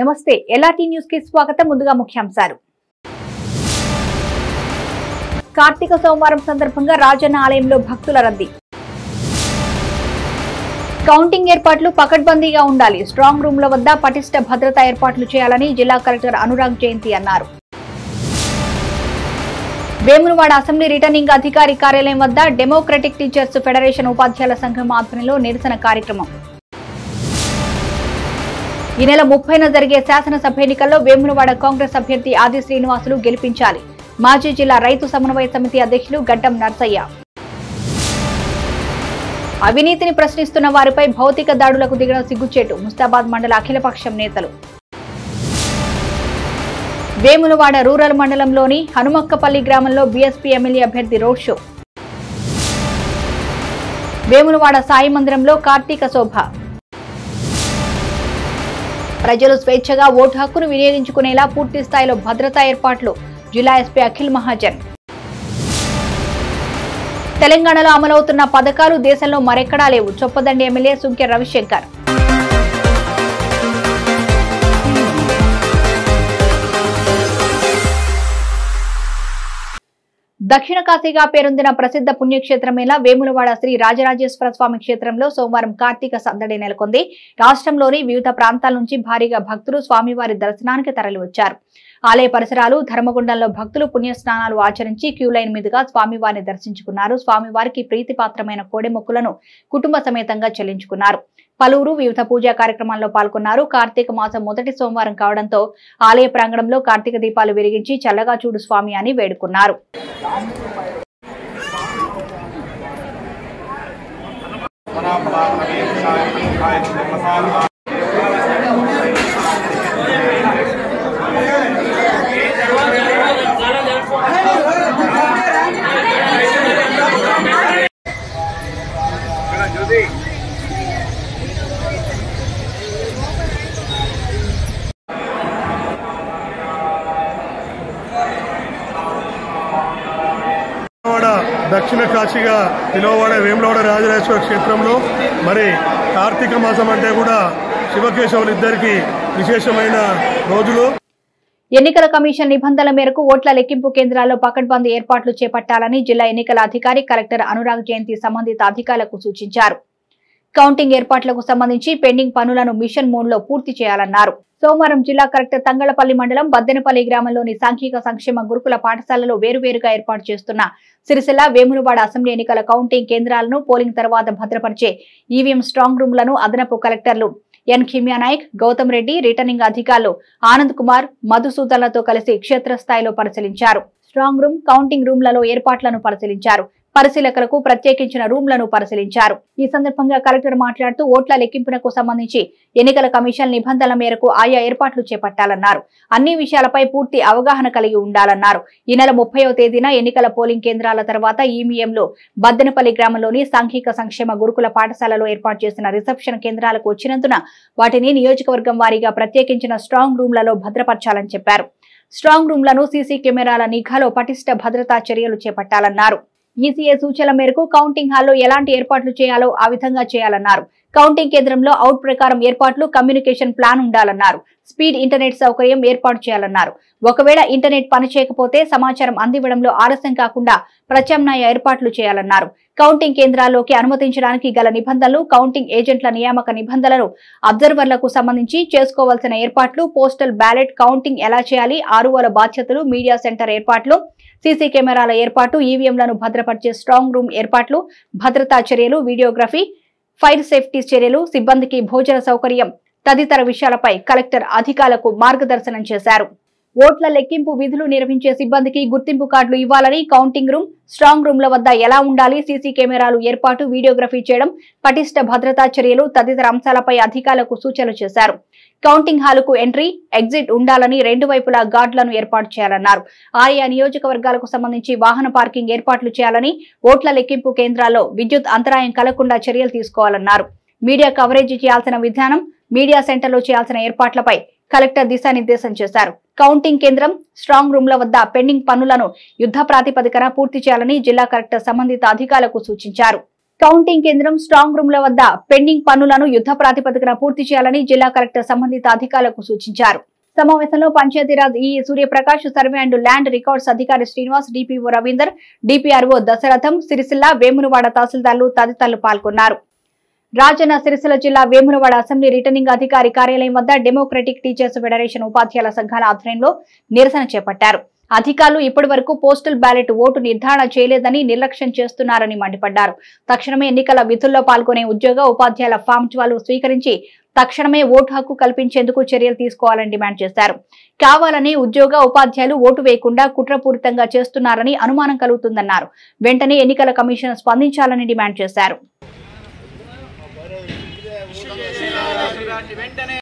నమస్తే ఎలాటి న్యూస్కి స్వాగతం. ముందుగా ముఖ్యాంశాలు. కార్తీక సోమవారం సందర్భంగా రాజన్న ఆలయంలో భక్తుల రద్దీ. కౌంటింగ్ ఏర్పాట్లు పకడ్బందీగా ఉండాలి. స్ట్రాంగ్ రూమ్ల వద్ద పటిష్ట భద్రతా ఏర్పాట్లు చేయాలని జిల్లా కలెక్టర్ అనురాగ్ జయంతి అన్నారు. వేములవాడ అసెంబ్లీ రిటర్నింగ్ అధికారి కార్యాలయం వద్ద డెమోక్రటిక్ టీచర్స్ ఫెడరేషన్ ఉపాధ్యాయుల సంఘం ఆధ్వర్యంలో నిరసన కార్యక్రమం. ఈ నెల ముప్పైన జరిగే శాసనసభ ఎన్నికల్లో వేములవాడ కాంగ్రెస్ అభ్యర్థి ఆది శ్రీనివాసులు గెలిపించాలి. మాజీ జిల్లా రైతు సమన్వయ సమితి అధ్యక్షులు గడ్డం నర్సయ్య. అవినీతిని ప్రశ్నిస్తున్న వారిపై భౌతిక దాడులకు దిగిన సిగ్గుచేటు ముస్తాబాద్ మండల అఖిలపక్షం నేతలు. వేములవాడ రూరల్ మండలంలోని హనుమక్కపల్లి గ్రామంలో బీఎస్పీ ఎమ్మెల్యే అభ్యర్థి రోడ్ షో. వేములవాడ సాయి మందిరంలో కార్తీక శోభ. ప్రజలు స్వేచ్ఛగా ఓటు హక్కును వినియోగించుకునేలా పూర్తి స్థాయిలో భద్రతా ఏర్పాట్లు జిల్లా ఎస్పీ అఖిల్ మహాజన్. తెలంగాణలో అమలవుతున్న పథకాలు దేశంలో మరెక్కడా లేవు. చొప్పదండి ఎమ్మెల్యే సుంకె రవిశంకర్. దక్షిణ కాశీగా పేరొందిన ప్రసిద్ధ పుణ్యక్షేత్రమైన వేములవాడ శ్రీ రాజరాజేశ్వర స్వామి క్షేత్రంలో సోమవారం కార్తీక సందడి నెలకొంది. రాష్ట్రంలోని వివిధ ప్రాంతాల నుంచి భారీగా భక్తులు స్వామివారి దర్శనానికి తరలివచ్చారు. ఆలయ పరిసరాలు ధర్మగుండంలో భక్తులు పుణ్యస్నానాలు ఆచరించి క్యూ లైన్ మీదుగా స్వామివారిని దర్శించుకున్నారు. స్వామివారికి ప్రీతిపాత్రమైన కోడె మొక్కులను కుటుంబ సమేతంగా చెల్లించుకున్నారు. పలువురు వివిధ పూజా కార్యక్రమాల్లో పాల్గొన్నారు. కార్తీక మాసం మొదటి సోమవారం కావడంతో ఆలయ ప్రాంగణంలో కార్తీక దీపాలు వెలిగించి చల్లగా చూడు స్వామి అని వేడుకున్నారు వేములవాడ దక్షిణ కాశీగా పిలువబడే వేములవాడ రాజరాజేశ్వర క్షేత్రంలో మరి కార్తీక మాసం అంటే కూడా శివకేశవులు ఇద్దరికి విశేషమైన రోజులు. ఎన్నికల కమిషన్ నిబంధనల మేరకు ఓట్ల లెక్కింపు కేంద్రాల్లో పకడ్బందీ ఏర్పాట్లు చేపట్టాలని జిల్లా ఎన్నికల అధికారి కలెక్టర్ అనురాగ్ జయంతి సంబంధిత అధికారులకు సూచించారు. కౌంటింగ్ ఏర్పాట్లకు సంబంధించి పెండింగ్ పనులను మిషన్ మోడ్లో పూర్తి చేయాలన్నారు. సోమవారం జిల్లా కలెక్టర్ తంగళపల్లి మండలం బద్దెనపల్లి గ్రామంలోని సాంఘిక సంక్షేమ గురుకుల పాఠశాలలో వేరువేరుగా ఏర్పాటు చేస్తున్న సిరిసిల్ల వేములవాడ అసెంబ్లీ ఎన్నికల కౌంటింగ్ కేంద్రాలను పోలింగ్ తర్వాత భద్రపరిచే ఈవీఎం స్ట్రాంగ్ రూమ్లను అదనపు కలెక్టర్లు ఎన్ కిమ్యా నాయక్ గౌతమ్ రెడ్డి రిటర్నింగ్ అధికారులు ఆనంద్ కుమార్ మధుసూదన్లతో కలిసి క్షేత్రస్థాయిలో పరిశీలించారు. స్ట్రాంగ్ రూమ్ కౌంటింగ్ రూమ్లలో ఏర్పాట్లను పరిశీలించారు. పరిశీలకులకు ప్రత్యేకించిన రూమ్లను పరిశీలించారు. ఈ సందర్భంగా కలెక్టర్ మాట్లాడుతూ ఓట్ల లెక్కింపునకు సంబంధించి ఎన్నికల కమిషన్ నిబంధనల మేరకు ఆయా ఏర్పాట్లు చేపట్టాలన్నారు. అన్ని విషయాలపై పూర్తి అవగాహన కలిగి ఉండాలన్నారు. ఈ నెల ముప్పైవ తేదీన ఎన్నికల పోలింగ్ కేంద్రాల తర్వాత ఈవీఎంలు బద్దెనపల్లి గ్రామంలోని సాంఘిక సంక్షేమ గురుకుల పాఠశాలలో ఏర్పాటు చేసిన రిసెప్షన్ కేంద్రాలకు వచ్చినందున వాటిని నియోజకవర్గం వారీగా ప్రత్యేకించిన స్ట్రాంగ్ రూమ్లలో భద్రపరచాలని చెప్పారు. స్ట్రాంగ్ రూమ్లను సీసీ కెమెరాల నిఘాలో పటిష్ట భద్రతా చర్యలు చేపట్టాలన్నారు. ఈసీఏ సూచనల మేరకు కౌంటింగ్ హాల్లో ఎలాంటి ఏర్పాట్లు చేయాలో ఆ విధంగా చేయాలన్నారు. కౌంటింగ్ కేంద్రంలో అవుట్ ప్రకారం ఏర్పాట్లు కమ్యూనికేషన్ ప్లాన్ ఉండాలన్నారు. స్పీడ్ ఇంటర్నెట్ సౌకర్యం ఏర్పాటు చేయాలన్నారు. ఒకవేళ ఇంటర్నెట్ పనిచేయకపోతే సమాచారం అందివ్వడంలో ఆలస్యం కాకుండా ప్రత్యామ్నాయ ఏర్పాట్లు చేయాలన్నారు. కౌంటింగ్ కేంద్రాల్లోకి అనుమతించడానికి గల నిబంధనలు కౌంటింగ్ ఏజెంట్ల నియామక నిబంధనలు అబ్జర్వర్లకు సంబంధించి చేసుకోవాల్సిన ఏర్పాట్లు పోస్టల్ బ్యాలెట్ కౌంటింగ్ ఎలా చేయాలి ఆరువల బాధ్యతలు మీడియా సెంటర్ ఏర్పాట్లు సీసీ కెమెరాల ఏర్పాటు ఈవీఎంలను భద్రపరిచే స్ట్రాంగ్ రూమ్ ఏర్పాట్లు భద్రతా చర్యలు వీడియోగ్రఫీ ఫైర్ సేఫ్టీ చర్యలు సిబ్బందికి భోజన సౌకర్యం తదితర విషయాలపై కలెక్టర్ అధికారులకు మార్గదర్శనం చేశారు. ఓట్ల లెక్కింపు విధులు నిర్వహించే సిబ్బందికి గుర్తింపు కార్డులు ఇవ్వాలని కౌంటింగ్ రూమ్ స్ట్రాంగ్ రూమ్ల వద్ద ఎలా ఉండాలి? సీసీ కెమెరాలు ఏర్పాటు వీడియోగ్రఫీ చేయడం పటిష్ట భద్రతా చర్యలు తదితర అంశాలపై అధికారులకు సూచనలు చేశారు. కౌంటింగ్ హాలుకు ఎంట్రీ ఎగ్జిట్ ఉండాలని రెండు వైపులా గార్డులను ఏర్పాటు చేయాలన్నారు. ఆయా నియోజకవర్గాలకు సంబంధించి వాహన పార్కింగ్ ఏర్పాట్లు చేయాలని ఓట్ల లెక్కింపు కేంద్రాల్లో విద్యుత్ అంతరాయం కలగకుండా చర్యలు తీసుకోవాలన్నారు. మీడియా కవరేజ్ చేయాల్సిన విధానం మీడియా సెంటర్లో చేయాల్సిన ఏర్పాట్లపై కలెక్టర్ దిశానిర్దేశం చేశారు. కౌంటింగ్ కేంద్రం స్ట్రాంగ్ రూమ్ల వద్ద పెండింగ్ పనులను యుద్ధ ప్రాతిపదికన పూర్తి చేయాలని జిల్లా కలెక్టర్ సంబంధిత అధికారులకు సూచించారు. కౌంటింగ్ కేంద్రం స్ట్రాంగ్ రూమ్ల వద్ద పెండింగ్ పనులను యుద్ధ ప్రాతిపదికన పూర్తి చేయాలని జిల్లా కలెక్టర్ సంబంధిత అధికారులకు సూచించారు. సమావేశంలో పంచాయతీరాజ్ ఈ Suryaprakash survey and land records అధికారి శ్రీనివాస్ డిపిఓ రవీందర్ డిపిఆర్ఓ దశరథం సిరిసిల్ల వేమునవాడ తహసీల్దార్లు తదితరులు పాల్గొన్నారు. రాజన్న సిరిసిల్ల జిల్లా వేములవాడ అసెంబ్లీ రిటర్నింగ్ అధికారి కార్యాలయం వద్ద డెమోక్రటిక్ టీచర్స్ ఫెడరేషన్ ఉపాధ్యాయుల సంఘాల ఆధ్వర్యంలో నిరసన చేపట్టారు. అధికారులు ఇప్పటి వరకు పోస్టల్ బ్యాలెట్ ఓటు నిర్ధారణ చేయలేదని నిర్లక్ష్యం చేస్తున్నారని మండిపడ్డారు. తక్షణమే ఎన్నికల విధుల్లో పాల్గొనే ఉద్యోగ ఉపాధ్యాయుల ఫామ్ ట్వెల్వ్ స్వీకరించి తక్షణమే ఓటు హక్కు కల్పించేందుకు చర్యలు తీసుకోవాలని డిమాండ్ చేశారు. కావాలని ఉద్యోగ ఉపాధ్యాయులు ఓటు వేయకుండా కుట్రపూరితంగా చేస్తున్నారని అనుమానం కలుగుతుందన్నారు. వెంటనే ఎన్నికల కమిషన్ స్పందించాలని డిమాండ్ చేశారు. దాన్ని వెంటనే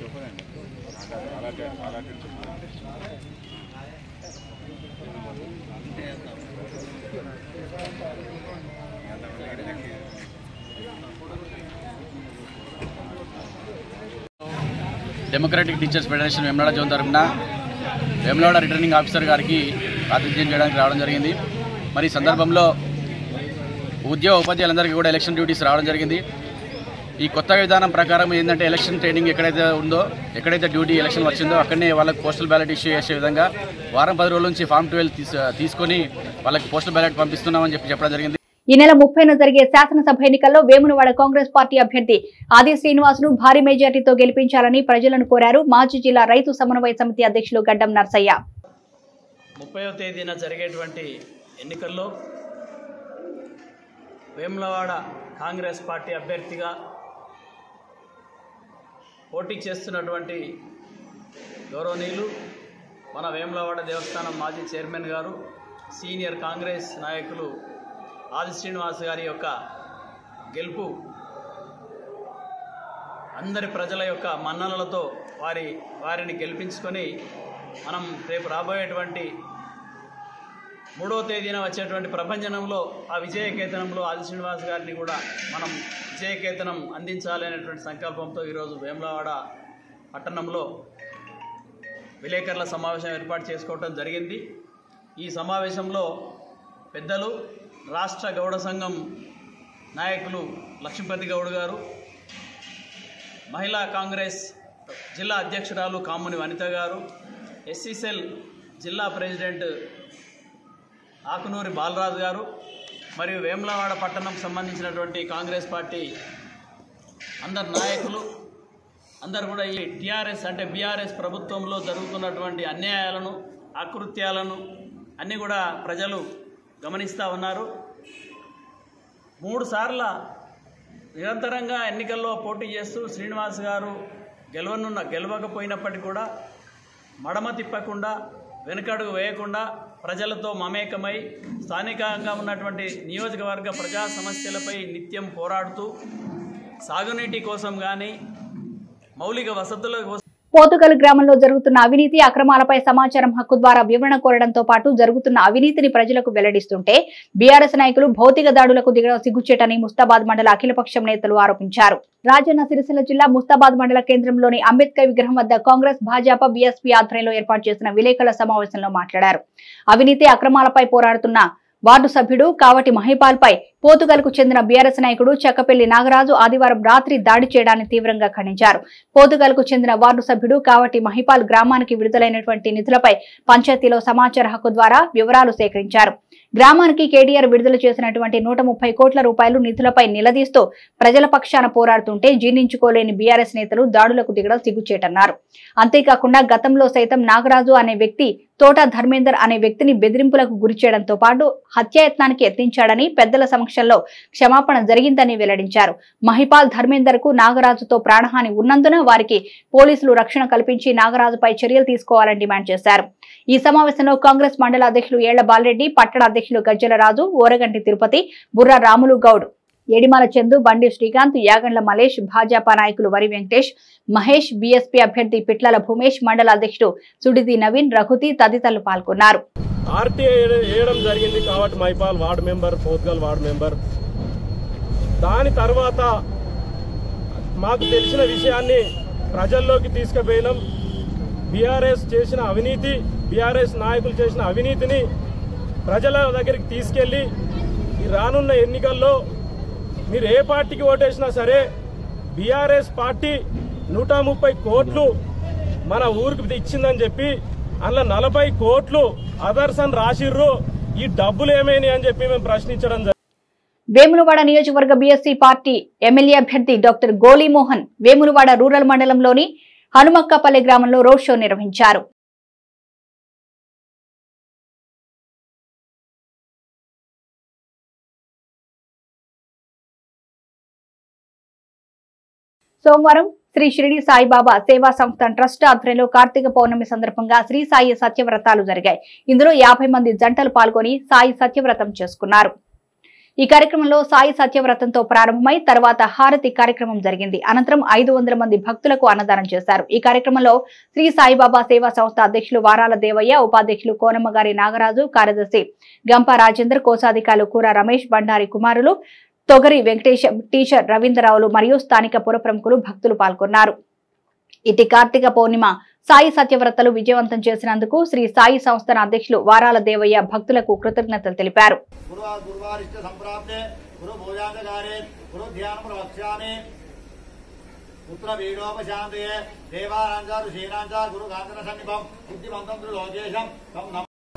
చెప్పదండి అలాంటి అలాంటి Choppadandi democratic teachers federation Vemulawada zone తరఫున వేమలాడ రిటర్నింగ్ ఆఫీసర్ గారికి ప్రాతినిధ్యం చేయడానికి రావడం జరిగింది. మరి సందర్భంలో ఉద్యోగ ఉపాధ్యాయులందరికీ కూడా ఎలక్షన్ డ్యూటీస్ రావడం జరిగింది. ఈ కొత్త విధానం ప్రకారం ఏంటంటే ఎలక్షన్ ట్రైనింగ్ ఎక్కడైతే ఉందో ఎక్కడైతే డ్యూటీ ఎలక్షన్ వచ్చిందో అక్కడనే వాళ్ళకి పోస్టల్ బ్యాలెట్ ఇష్యూ చేసే విధంగా వారం పది రోజుల నుంచి ఫామ్ ట్వెల్వ్ తీసుకొని వాళ్ళకి పోస్టల్ బ్యాలెట్ పంపిస్తున్నామని చెప్పి చెప్పడం జరిగింది. ఈ నెల ముప్పైన జరిగే శాసనసభ ఎన్నికల్లో వేమునవాడ కాంగ్రెస్ పార్టీ అభ్యర్థి ఆది శ్రీనివాస్ను భారీ మెజార్టీతో గెలిపించాలని ప్రజలను కోరారు మాజీ జిల్లా రైతు సమన్వయ సమితి అధ్యక్షులు గడ్డం నర్సయ్య. ముప్పైవ తేదీన జరిగేటువంటి ఎన్నికల్లో వేములవాడ కాంగ్రెస్ పార్టీ అభ్యర్థిగా పోటీ చేస్తున్నటువంటి గౌరవనీయులు మన వేములవాడ దేవస్థానం మాజీ చైర్మన్ గారు సీనియర్ కాంగ్రెస్ నాయకులు ఆది శ్రీనివాస్ గారి యొక్క గెలుపు అందరి ప్రజల యొక్క మన్ననలతో వారి వారిని గెలిపించుకొని మనం రేపు రాబోయేటువంటి మూడో తేదీన వచ్చేటువంటి ప్రభంజనంలో ఆ విజయకేతనంలో ఆది శ్రీనివాస్ గారిని కూడా మనం విజయకేతనం అందించాలి అనేటువంటి సంకల్పంతో ఈరోజు వేములవాడ పట్టణంలో విలేకరుల సమావేశం ఏర్పాటు చేసుకోవటం జరిగింది. ఈ సమావేశంలో పెద్దలు రాష్ట్ర గౌడ సంఘం నాయకులు లక్ష్మీపతి గౌడ్ గారు మహిళా కాంగ్రెస్ జిల్లా అధ్యక్షురాలు కాముని వనిత గారు ఎస్సీసెల్ జిల్లా ప్రెసిడెంట్ ఆకునూరి బాలరాజు గారు మరియు వేములవాడ పట్టణం సంబంధించినటువంటి కాంగ్రెస్ పార్టీ అందరు నాయకులు అందరు కూడా ఈ టీఆర్ఎస్ అంటే బీఆర్ఎస్ ప్రభుత్వంలో జరుగుతున్నటువంటి అన్యాయాలను ఆకృత్యాలను అన్నీ కూడా ప్రజలు గమనిస్తూ ఉన్నారు. మూడు సార్ల నిరంతరంగా ఎన్నికల్లో పోటీ చేస్తూ శ్రీనివాస్ గారు గెలవనున్న గెలవకపోయినప్పటికీ కూడా మడమ తిప్పకుండా వెనుకడుగు వేయకుండా ప్రజలతో మమేకమై స్థానికంగా ఉన్నటువంటి నియోజకవర్గ ప్రజా సమస్యలపై నిత్యం పోరాడుతూ సాగునీటి కోసం కానీ మౌలిక వసతుల కోసం పోతుగల్ గ్రామంలో జరుగుతున్న అవినీతి అక్రమాలపై సమాచారం హక్కు ద్వారా వివరణ కోరడంతో పాటు జరుగుతున్న అవినీతిని ప్రజలకు వెల్లడిస్తుంటే బీఆర్ఎస్ నాయకులు భౌతిక దాడులకు దిగడం సిగ్గుచేటని ముస్తాబాద్ మండల అఖిలపక్షం నేతలు ఆరోపించారు. రాజన్న సిరిసిల్ల జిల్లా ముస్తాబాద్ మండల కేంద్రంలోని అంబేద్కర్ విగ్రహం వద్ద కాంగ్రెస్ భాజపా బీఎస్పీ ఆధ్వర్యంలో ఏర్పాటు చేసిన విలేకరుల సమావేశంలో మాట్లాడారు. అవినీతి అక్రమాలపై పోరాడుతున్న వార్డు సభ్యుడు కావటి మహిపాల్ పై పోతుగల్కు చెందిన బీఆర్ఎస్ నాయకుడు చక్కపల్లి నాగరాజు ఆదివారం రాత్రి దాడి చేయడాన్ని తీవ్రంగా ఖండించారు. పోతుగల్కు చెందిన వార్డు సభ్యుడు కావటి మహిపాల్ గ్రామానికి విడుదలైనటువంటి నిధులపై పంచాయతీలో సమాచార హక్కు ద్వారా వివరాలు సేకరించారు. గ్రామానికి కేటీఆర్ విడుదల చేసినటువంటి నూట ముప్పై కోట్ల రూపాయలు నిధులపై నిలదీస్తూ ప్రజల పక్షాన పోరాడుతుంటే జీర్ణించుకోలేని బీఆర్ఎస్ నేతలు దాడులకు దిగడం సిగ్గుచేటన్నారు. అంతేకాకుండా గతంలో సైతం నాగరాజు అనే వ్యక్తి తోట ధర్మేందర్ అనే వ్యక్తిని బెదిరింపులకు గురి చేయడంతో పాటు హత్యాయత్నానికి యత్నించాడని పెద్దల సమక్షంలో క్షమాపణ జరిగిందని వెల్లడించారు. మహిపాల్ ధర్మేందర్కు నాగరాజుతో ప్రాణహాని ఉన్నందున వారికి పోలీసులు రక్షణ కల్పించి నాగరాజుపై చర్యలు తీసుకోవాలని డిమాండ్ చేశారు. ఈ సమావేశంలో కాంగ్రెస్ మండల అధ్యక్షులు ఏళ్ళ బాలరెడ్డి పట్టణ అధ్యక్షులు గజ్జలరాజు ఓరగంటి తిరుపతి బుర్ర రాములు గౌడ్ ఏడిమాల చందు బండి శ్రీకాంత్ యాగండ్ల మలేష్ భాజపా నాయకులు వరి వెంకటేష్ మహేష్ బీఎస్పీ అభ్యర్థి పిట్లల భూమేష్ మండల అధ్యక్షుడు సుడిది నవీన్ రఘుతి తదితరులు పాల్గొన్నారు. ఆర్టీఐ వేయడం జరిగింది కాబట్టి Maipal ward member Pothgal ward member. దాని తర్వాత మాకు తెలిసిన విషయాన్ని ప్రజల్లోకి తీసుకుపోయినాం. బీఆర్ఎస్ చేసిన అవినీతి బీఆర్ఎస్ నాయకులు చేసిన అవినీతిని ప్రజల దగ్గరికి తీసుకెళ్ళి ఈ రానున్న ఎన్నికల్లో మీరు ఏ పార్టీకి ఓటేసినా సరే బీఆర్ఎస్ పార్టీ నూట ముప్పై కోట్లు మన ఊరికి ఇచ్చిందని చెప్పి అందులో నలభై కోట్లు అదర్స్ అని రాసిర్రు ఈ డబ్బులు ఏమైనాయి అని చెప్పి మేము ప్రశ్నించడం వేములవాడ నియోజకవర్గ బీఎస్సీ పార్టీ ఎమ్మెల్యే అభ్యర్థి డాక్టర్ గోలీమోహన్ వేములవాడ రూరల్ మండలంలోని హనుమక్కపల్లి గ్రామంలో రోడ్ షో నిర్వహించారు. సోమవారం శ్రీ షిరిడి సాయిబాబా సేవా సంస్థ ట్రస్ట్ ఆధ్వర్యంలో కార్తీక పౌర్ణమి సందర్భంగా శ్రీ సాయి సత్యవ్రతాలు జరిగాయి. ఇందులో యాభై మంది జంటలు పాల్గొని సాయి సత్యవ్రతం చేసుకున్నారు. ఈ కార్యక్రమంలో సాయి సత్యవ్రతంతో ప్రారంభమై తర్వాత హారతి కార్యక్రమం జరిగింది. అనంతరం ఐదు వందల మంది భక్తులకు అన్నదానం చేశారు. ఈ కార్యక్రమంలో శ్రీ సాయిబాబా సేవా సంస్థ అధ్యక్షులు వారాల దేవయ్య ఉపాధ్యక్షులు కోనమ్మగారి నాగరాజు కార్యదర్శి గంప రాజేందర్ కోశాధికారులు కూర రమేష్ బండారి కుమారులు తొగరి వెంకటేశం టీచర్ రవీంద్రరావులు మరియు స్థానిక పుర ప్రముఖులు భక్తులు పాల్గొన్నారు. ఇటు కార్తీక పౌర్ణిమ సాయి సత్యవ్రతలు విజయవంతం చేసినందుకు శ్రీ సాయి సంస్థల అధ్యక్షులు వారాల దేవయ్య భక్తులకు కృతజ్ఞతలు తెలిపారు. పుత్ర వీడోపశాంతయే దేవారాంజారు ఋషీనాంచ గురు గాంధన సన్నిభం బుద్ధిమంతం లోకేశం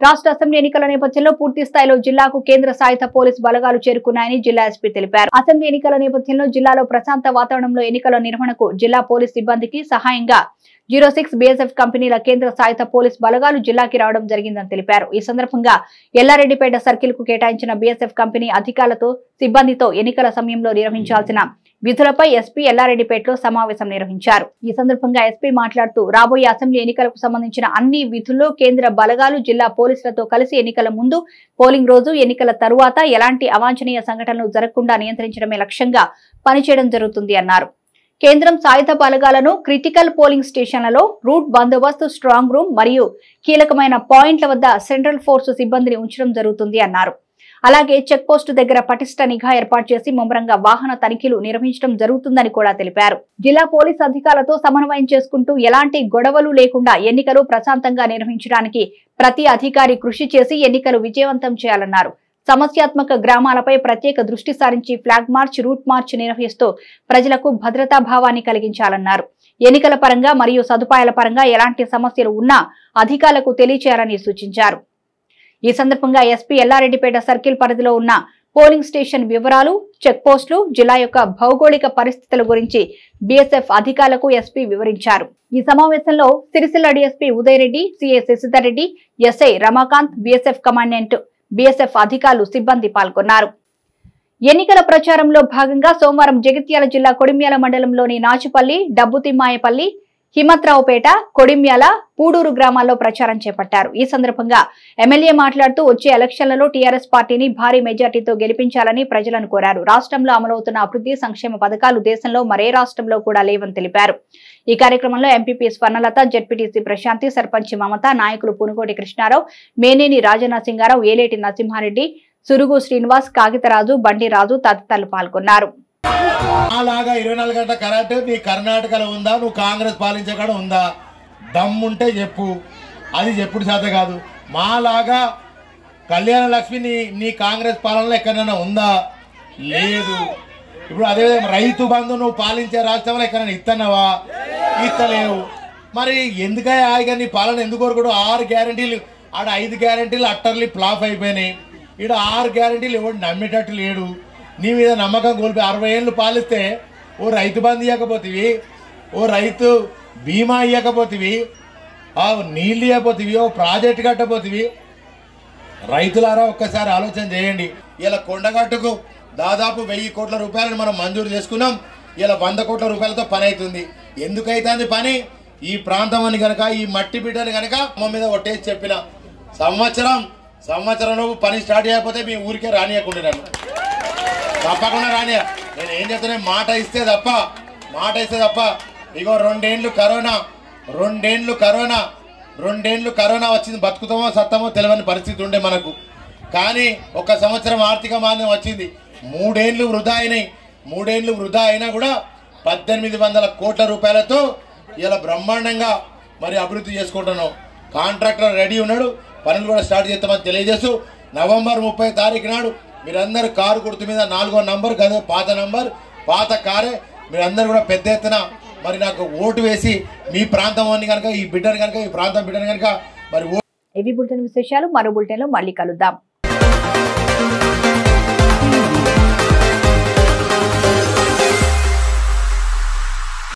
రాష్ట్ర అసెంబ్లీ ఎన్నికల నేపథ్యంలో పూర్తి స్థాయిలో జిల్లాకు కేంద్ర సాయుధ పోలీసు బలగాలు చేరుకున్నాయని జిల్లా ఎస్పీ తెలిపారు. అసెంబ్లీ ఎన్నికల నేపథ్యంలో జిల్లాలో ప్రశాంత వాతావరణంలో ఎన్నికల నిర్వహణకు జిల్లా పోలీస్ సిబ్బందికి సహాయంగా జీరో సిక్స్ బీఎస్ఎఫ్ కంపెనీల కేంద్ర సాయుధ పోలీస్ బలగాలు జిల్లాకి రావడం జరిగిందని తెలిపారు. ఈ సందర్భంగా ఎల్లారెడ్డిపేట సర్కిల్కు కేటాయించిన బీఎస్ఎఫ్ కంపెనీ అధికారులతో సిబ్బందితో ఎన్నికల సమయంలో నిర్వహించాల్సిన విధులపై ఎస్పీ ఎల్లారెడ్డిపేటలో సమావేశం నిర్వహించారు. ఈ సందర్భంగా ఎస్పీ మాట్లాడుతూ రాబోయే అసెంబ్లీ ఎన్నికలకు సంబంధించిన అన్ని విధుల్లో కేంద్ర బలగాలు జిల్లా పోలీసులతో కలిసి ఎన్నికల ముందు పోలింగ్ రోజు ఎన్నికల తరువాత ఎలాంటి అవాంఛనీయ సంఘటనలు జరగకుండా నియంత్రించడమే లక్ష్యంగా పనిచేయడం జరుగుతుంది అన్నారు. కేంద్రం సాయుధ బలగాలను క్రిటికల్ పోలింగ్ స్టేషన్లలో రూట్ బందోబస్తు స్ట్రాంగ్ రూమ్ మరియు కీలకమైన పాయింట్ల వద్ద సెంట్రల్ ఫోర్సు సిబ్బందిని ఉంచడం జరుగుతుంది అన్నారు. అలాగే చెక్ పోస్టు దగ్గర పటిష్ట నిఘా ఏర్పాటు చేసి ముమ్మరంగా వాహన తనిఖీలు నిర్వహించడం జరుగుతుందని కూడా తెలిపారు. జిల్లా పోలీస్ అధికారులతో సమన్వయం చేసుకుంటూ ఎలాంటి గొడవలు లేకుండా ఎన్నికలు ప్రశాంతంగా నిర్వహించడానికి ప్రతి అధికారి కృషి చేసి ఎన్నికలు విజయవంతం చేయాలన్నారు. సమస్యాత్మక గ్రామాలపై ప్రత్యేక దృష్టి సారించి ఫ్లాగ్ మార్చ్ రూట్ మార్చ్ నిర్వహిస్తూ ప్రజలకు భద్రతా భావాన్ని కలిగించాలన్నారు. ఎన్నికల పరంగా మరియు సదుపాయాల పరంగా ఎలాంటి సమస్యలు ఉన్నా అధికారులకు తెలియచేయాలని సూచించారు. ఈ సందర్భంగా ఎస్పీ ఎల్లారెడ్డిపేట సర్కిల్ పరిధిలో ఉన్న పోలింగ్ స్టేషన్ వివరాలు చెక్ పోస్టులు జిల్లా యొక్క భౌగోళిక పరిస్థితుల గురించి బీఎస్ఎఫ్ అధికారులకు ఎస్పీ వివరించారు. ఈ సమావేశంలో Sircilla DSP Udayareddy CA Shashidhar Reddy SI Ramakanth BSF commandant BSF అధికారులు సిబ్బంది పాల్గొన్నారు. ఎన్నికల ప్రచారంలో భాగంగా సోమవారం జగిత్యాల జిల్లా కొడిమ్యాల మండలంలోని నాచుపల్లి డబ్బుతిమ్మాయపల్లి హిమత్రావుపేట కొడిమ్యాల పూడూరు గ్రామాల్లో ప్రచారం చేపట్టారు. ఈ సందర్భంగా ఎమ్మెల్యే మాట్లాడుతూ వచ్చే ఎలక్షన్లలో టీఆర్ఎస్ పార్టీని భారీ మెజార్టీతో గెలిపించాలని ప్రజలను కోరారు. రాష్ట్రంలో అమలవుతున్న అభివృద్ధి సంక్షేమ పథకాలు దేశంలో మరే రాష్ట్రంలో కూడా లేవని తెలిపారు. ఈ కార్యక్రమంలో ఎంపీపీ స్వర్ణలత జడ్పీటీసీ ప్రశాంతి సర్పంచ్ మమత నాయకులు పునుకోటి కృష్ణారావు మేనేని రాజనరసింగారావు ఏలేటి నరసింహారెడ్డి సురుగు శ్రీనివాస్ కాగితరాజు బండిరాజు తదితరులు పాల్గొన్నారు. అలాగా ఇరవై నాలుగు గంటల కరెంట్ నీ కర్ణాటకలో ఉందా? నువ్వు కాంగ్రెస్ పాలించే కాడ ఉందా? దమ్ముంటే చెప్పు. అది చెప్పుడు చేత కాదు. మాలాగా కళ్యాణ లక్ష్మి నీ నీ కాంగ్రెస్ పాలనలో ఎక్కడైనా ఉందా? లేదు. ఇప్పుడు అదేవిధంగా రైతు బంధు నువ్వు పాలించే రాష్ట్రంలో ఎక్కడైనా ఇస్తున్నావా ఇస్తలేవు మరి ఎందుకే ఆగిగా నీ పాలన ఎందుకు కోరుకోడు? ఆరు గ్యారంటీలు ఆడ ఐదు గ్యారంటీలు అట్టర్లీ ఫ్లాప్ అయిపోయినాయి. ఈడ ఆరు గ్యారంటీలు ఎవడు నమ్మేటట్టు లేడు. నీ మీద నమ్మకం కోల్పోయి అరవై ఏళ్ళు పాలిస్తే ఓ రైతు బంద్ ఇవ్వకపోతేవి ఓ రైతు బీమా ఇవ్వకపోతివి ఆ నీళ్ళు ఇవ్వకపోతేవి ఓ ప్రాజెక్ట్ కట్టపోతేవి రైతులారా ఒక్కసారి ఆలోచన చేయండి. ఇలా కొండగట్టుకు దాదాపు వెయ్యి కోట్ల రూపాయలను మనం మంజూరు చేసుకున్నాం. ఇలా వంద కోట్ల రూపాయలతో పని అవుతుంది ఎందుకైతుంది పని? ఈ ప్రాంతం అని కనుక ఈ మట్టి బిడ్డని కనుక అమ్మ మీద ఒట్టేసి చెప్పిన. సంవత్సరం సంవత్సరంలో పని స్టార్ట్ చేయకపోతే మీ ఊరికే రానియకుండా తప్పకుండా రాని నేను ఏం చెప్తున్నా మాట ఇస్తే తప్ప మాట ఇస్తే తప్ప. ఇగో రెండేండ్లు కరోనా రెండేండ్లు కరోనా రెండేండ్లు కరోనా వచ్చింది. బతుకుతామో సత్తామో తెలియని పరిస్థితి ఉండే మనకు. కానీ ఒక సంవత్సరం ఆర్థిక మాంద్యం వచ్చింది. మూడేండ్లు వృధా అయినాయి. మూడేండ్లు వృధా అయినా కూడా పద్దెనిమిది వందల కోట్ల రూపాయలతో ఇలా బ్రహ్మాండంగా మరి అభివృద్ధి చేసుకుంటున్నాం. కాంట్రాక్టర్ రెడీ ఉన్నాడు. పనులు కూడా స్టార్ట్ చేస్తామని తెలియజేస్తూ నవంబర్ ముప్పై తారీఖు నాడు మీరందరూ కారు గుర్తు మీద నాలుగో నంబర్ కదా పాత నంబర్ పాత కారే. మీరందరూ కూడా పెద్ద ఎత్తున మరి నాకు ఓటు వేసి మీ ప్రాంతం కనుక ఈ బిడ్డను కనుక ఈ ప్రాంతం బిడ్డను కనుక మరి ఓటు ఇవి బులెటిన్ విశేషాలు? మరో బులెటిన్ మళ్ళీ కలుద్దాం.